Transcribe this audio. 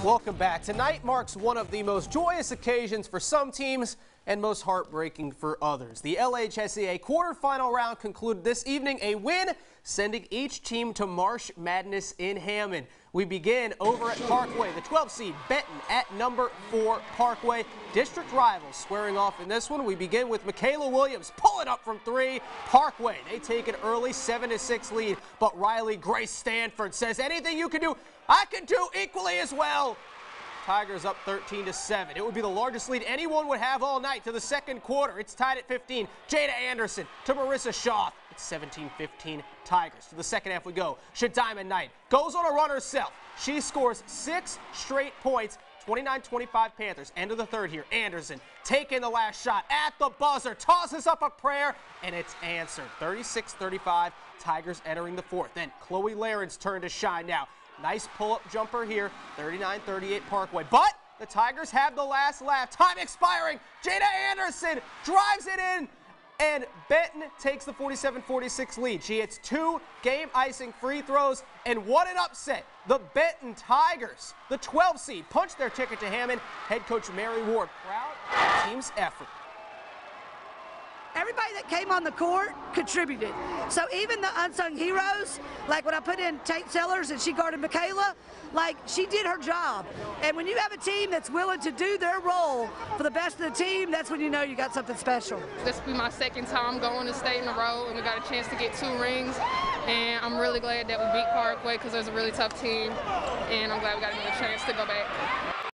Welcome back. Tonight marks one of the most joyous occasions for some teams and most heartbreaking for others. The LHSAA quarterfinal round concluded this evening a win, sending each team to Marsh Madness in Hammond. We begin over at Parkway, the 12 seed Benton at number 4 Parkway. District rivals squaring off in this one. We begin with Michaela Williams pulling up from three. Parkway, they take an early seven to six lead, but Riley Grace Stanford says anything you can do, I can do equally as well. Tigers up 13 to 7. It would be the largest lead anyone would have all night to the second quarter. It's tied at 15. Jada Anderson to Marissa Shaw. It's 17-15 Tigers. To the second half we go. Should Diamond Knight goes on a run herself. She scores six straight points. 29-25 Panthers. End of the third here. Anderson taking the last shot at the buzzer. Tosses up a prayer, and it's answered. 36-35 Tigers entering the fourth. Then Chloe Laren's turn to shine now. Nice pull-up jumper here, 39-38 Parkway. But the Tigers have the last laugh. Time expiring. Jada Anderson drives it in, and Benton takes the 47-46 lead. She hits two game-icing free throws, and what an upset. The Benton Tigers, the 12 seed, punched their ticket to Hammond. Head coach Mary Ward proud of the team's effort everybody that came on the court contributed. So even the unsung heroes, like when I put in Tate Sellers and she guarded Michaela, like she did her job. And when you have a team that's willing to do their role for the best of the team, that's when you know you got something special. This will be my second time going to state in a row, and we got a chance to get two rings. And I'm really glad that we beat Parkway because it was a really tough team, and I'm glad we got another chance to go back.